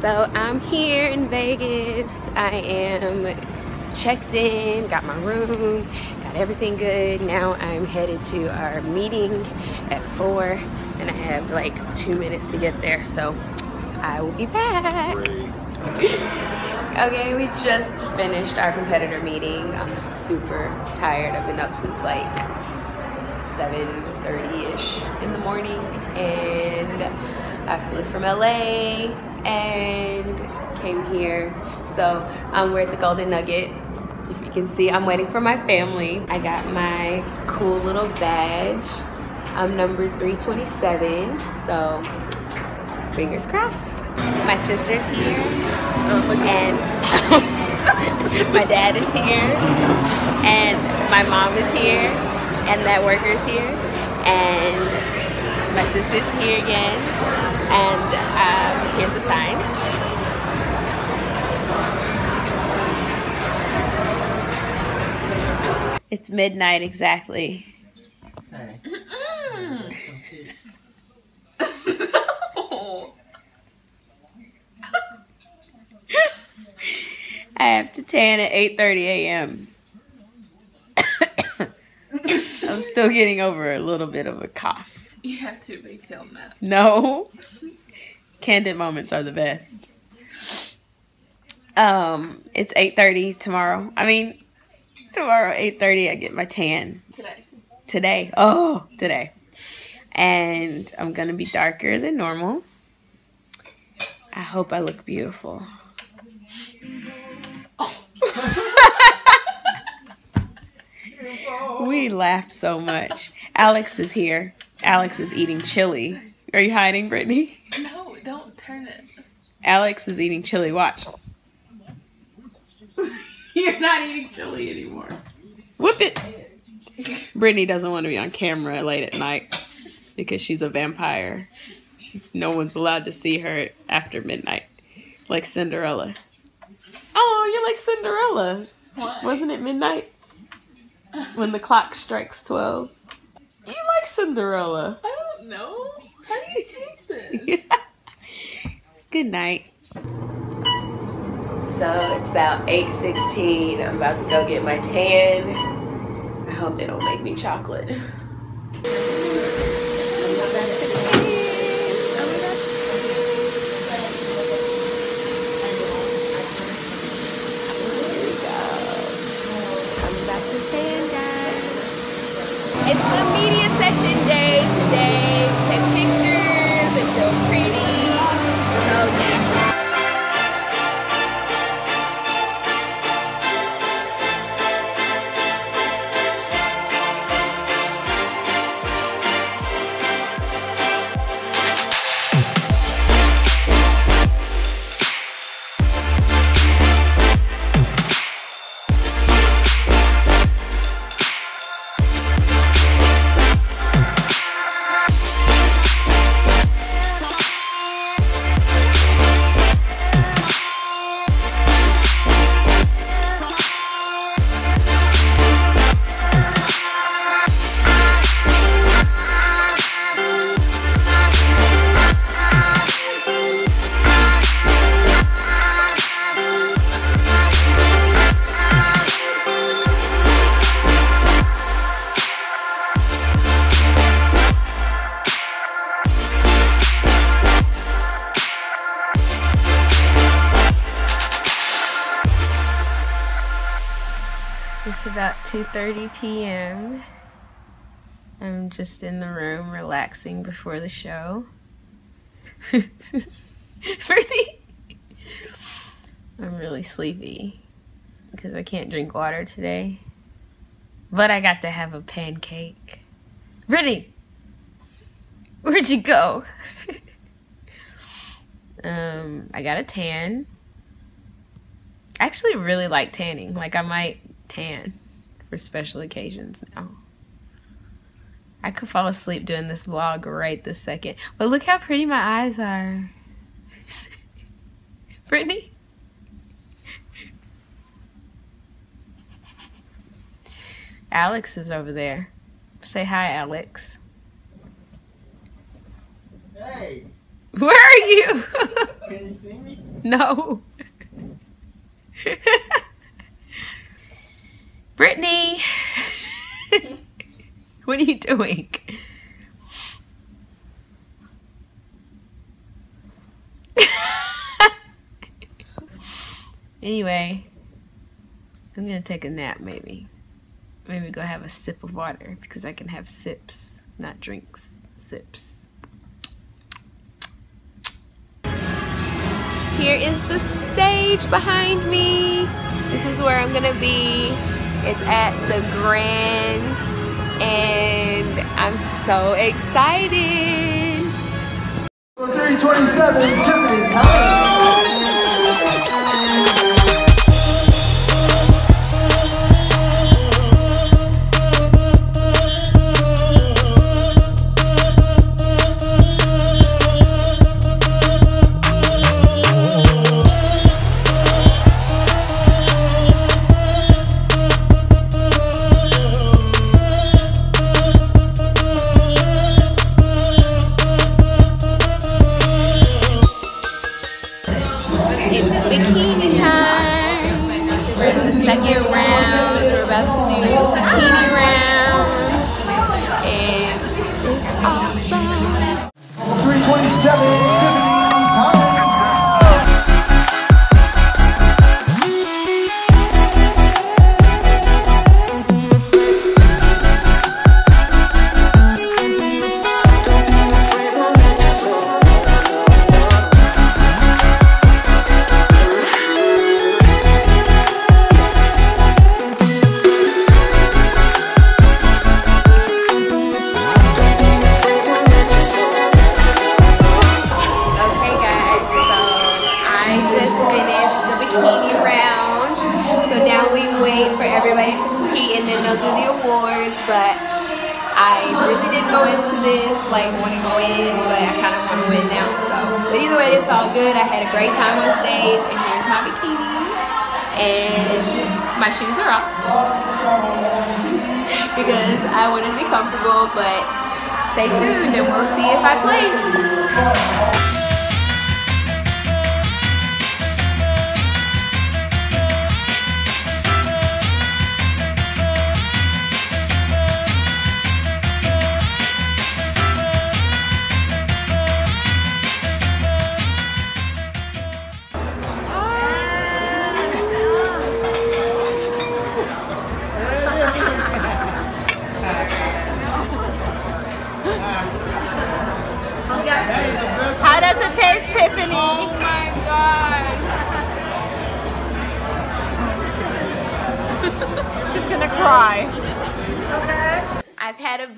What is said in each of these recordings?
So I'm here in Vegas. I am checked in, got my room, got everything good. Now I'm headed to our meeting at 4 and I have like two minutes to get there. So I will be back. okay, we just finished our competitor meeting. I'm super tired. I've been up since like 7.30ish in the morning and I flew from LA and came here. So um, we're at the Golden Nugget. If you can see, I'm waiting for my family. I got my cool little badge. I'm number 327, so fingers crossed. My sister's here, and my dad is here, and my mom is here, and that worker's here, and my sister's here again, and um, here's the sign. It's midnight exactly. I have to tan at 8.30 a.m. I'm still getting over a little bit of a cough. You have to refilm that. No. Candid moments are the best. Um, it's 8.30 tomorrow. I mean, tomorrow 8.30 I get my tan. Today. Today. Oh, today. And I'm going to be darker than normal. I hope I look beautiful. We laughed so much. Alex is here. Alex is eating chili. Are you hiding, Brittany? No, don't turn it. Alex is eating chili. Watch. You're not eating chili anymore. Whoop it. Brittany doesn't want to be on camera late at night because she's a vampire. She, no one's allowed to see her after midnight, like Cinderella. Oh, you're like Cinderella. Why? Wasn't it midnight? When the clock strikes 12. You like Cinderella. I don't know. How do you change this? Good night. So it's about 8.16. I'm about to go get my tan. I hope they don't make me chocolate. 2:30 p.m. I'm just in the room relaxing before the show. I'm really sleepy because I can't drink water today. But I got to have a pancake. Brittany, where'd you go? um, I got a tan. I actually really like tanning. Like I might tan for special occasions now. I could fall asleep doing this vlog right this second. But look how pretty my eyes are. Brittany? Alex is over there. Say hi, Alex. Hey, Where are you? Can you see me? No. Brittany, what are you doing? anyway, I'm gonna take a nap maybe. Maybe go have a sip of water because I can have sips, not drinks, sips. Here is the stage behind me. This is where I'm gonna be. It's at the Grand and I'm so excited. 327, Tiffany Tynes. It's bikini time. We're in the second round. We're about to do the bikini round. And is awesome. 327, bikini round. So now we wait for everybody to compete and then they'll do the awards. But I really didn't go into this like wanting to win, but I kind of want to win now. So, but either way, it's all good. I had a great time on stage and here's my bikini. And my shoes are off because I wanted to be comfortable, but stay tuned and we'll see if I placed.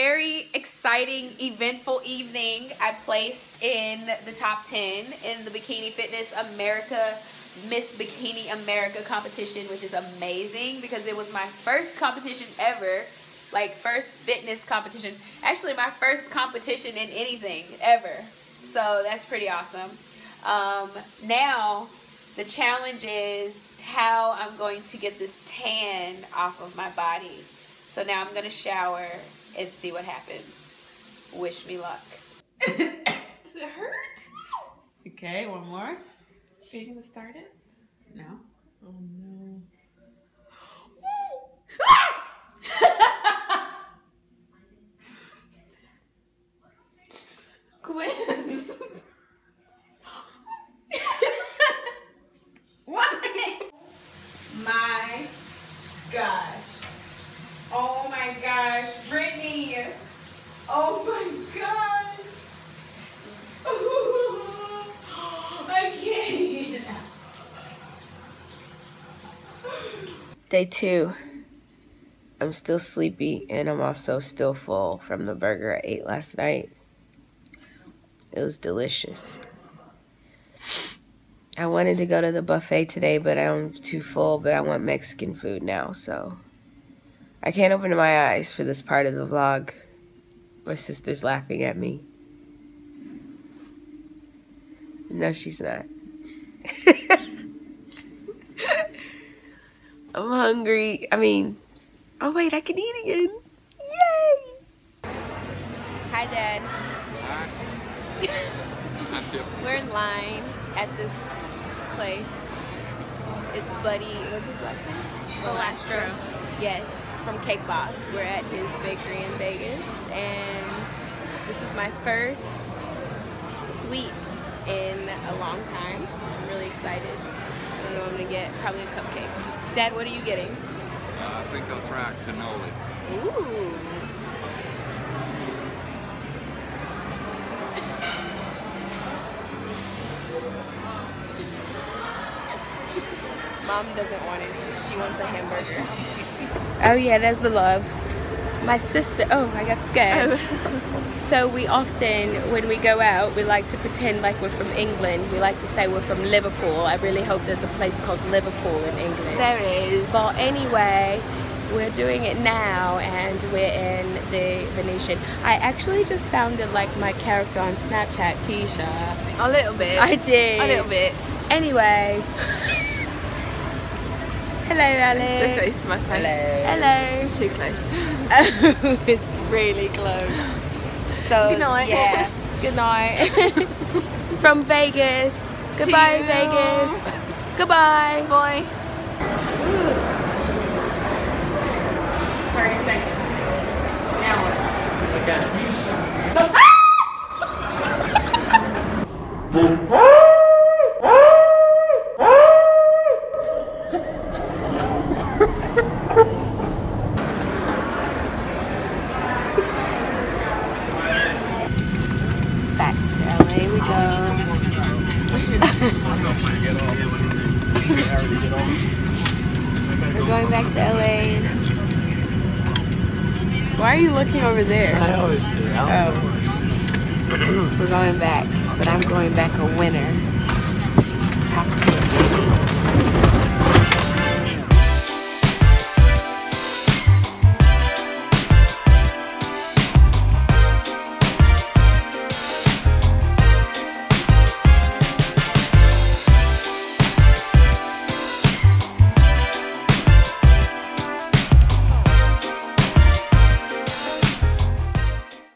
Very exciting, eventful evening. I placed in the top 10 in the Bikini Fitness America Miss Bikini America competition, which is amazing because it was my first competition ever. Like, first fitness competition. Actually, my first competition in anything ever. So, that's pretty awesome. Um, now, the challenge is how I'm going to get this tan off of my body. So now I'm gonna shower and see what happens. Wish me luck. Does it hurt? Okay, one more. Are you gonna start it? No. Oh no. Gwen. My gosh. Oh my gosh. Brittany. Oh my gosh. I can't. Day two. I'm still sleepy and I'm also still full from the burger I ate last night. It was delicious. I wanted to go to the buffet today, but I'm too full, but I want Mexican food now, so I can't open my eyes for this part of the vlog. My sister's laughing at me. No, she's not. I'm hungry. I mean, oh wait, I can eat again. Yay! Hi, Dad. We're in line at this place. It's Buddy, what's his last name? Valastro. Yes, from Cake Boss. We're at his bakery in Vegas, and this is my first sweet in a long time. I'm really excited. I don't know what I'm gonna get. Probably a cupcake. Dad, what are you getting? Uh, I think I'll try cannoli. Ooh. Mom doesn't want it. She wants a hamburger. Oh yeah, that's the love. My sister. Oh, I got scared. Oh. So we often, when we go out, we like to pretend like we're from England. We like to say we're from Liverpool. I really hope there's a place called Liverpool in England. There is. But anyway, we're doing it now and we're in the Venetian. I actually just sounded like my character on Snapchat, Keisha. a little bit. I did. a little bit. Anyway. Hello, Alex. So close to my face. Hello. It's too close. Oh, it's really close. So Good night. yeah. Good night. From Vegas. Goodbye, you. Vegas. Goodbye. Boy. 30 seconds. Now what? Back to LA. Why are you looking over there? I always do. Oh. We're going back, but I'm going back a winner.